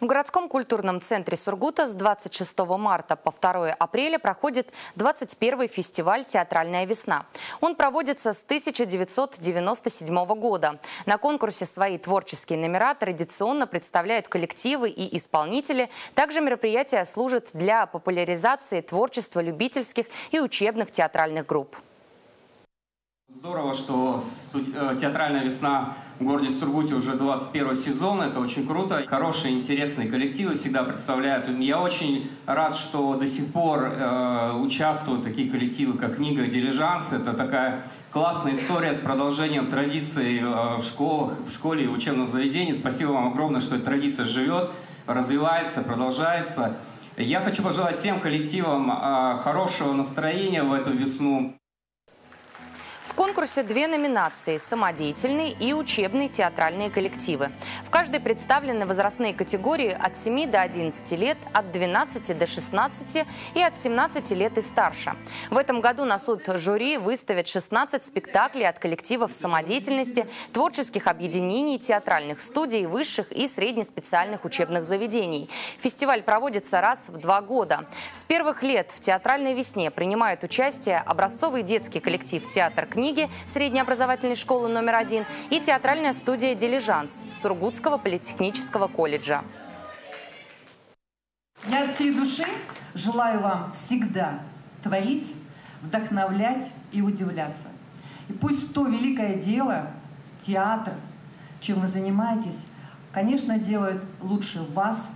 В городском культурном центре Сургута с 26 марта по 2 апреля проходит 21-й фестиваль «Театральная весна». Он проводится с 1997 года. На конкурсе свои творческие номера традиционно представляют коллективы и исполнители. Также мероприятие служит для популяризации творчества любительских и учебных театральных групп. Здорово, что э, театральная весна в городе Сургуте уже 21 сезон. Это очень круто. Хорошие, интересные коллективы всегда представляют. Я очень рад, что до сих пор э, участвуют такие коллективы, как книга «Дилижанс». Это такая классная история с продолжением традиций э, в школах, в школе и учебном заведении. Спасибо вам огромное, что эта традиция живет, развивается, продолжается. Я хочу пожелать всем коллективам э, хорошего настроения в эту весну конкурсе две номинации – самодеятельные и учебные театральные коллективы. В каждой представлены возрастные категории от 7 до 11 лет, от 12 до 16 и от 17 лет и старше. В этом году на суд жюри выставят 16 спектаклей от коллективов самодеятельности, творческих объединений, театральных студий, высших и среднеспециальных учебных заведений. Фестиваль проводится раз в два года. С первых лет в театральной весне принимают участие образцовый детский коллектив «Театр книг», книги среднеобразовательной школы номер один и театральная студия «Дилижанс» Сургутского политехнического колледжа. Я от всей души желаю вам всегда творить, вдохновлять и удивляться. И пусть то великое дело, театр, чем вы занимаетесь, конечно, делает лучше вас,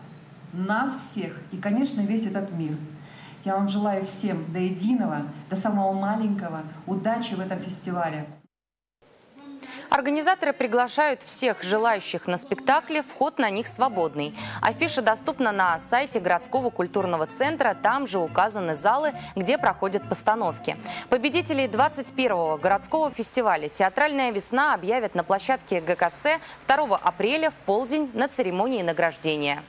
нас всех и, конечно, весь этот мир – я вам желаю всем до единого, до самого маленького удачи в этом фестивале. Организаторы приглашают всех желающих на спектакли, вход на них свободный. Афиша доступна на сайте городского культурного центра, там же указаны залы, где проходят постановки. Победителей 21-го городского фестиваля «Театральная весна» объявят на площадке ГКЦ 2 апреля в полдень на церемонии награждения.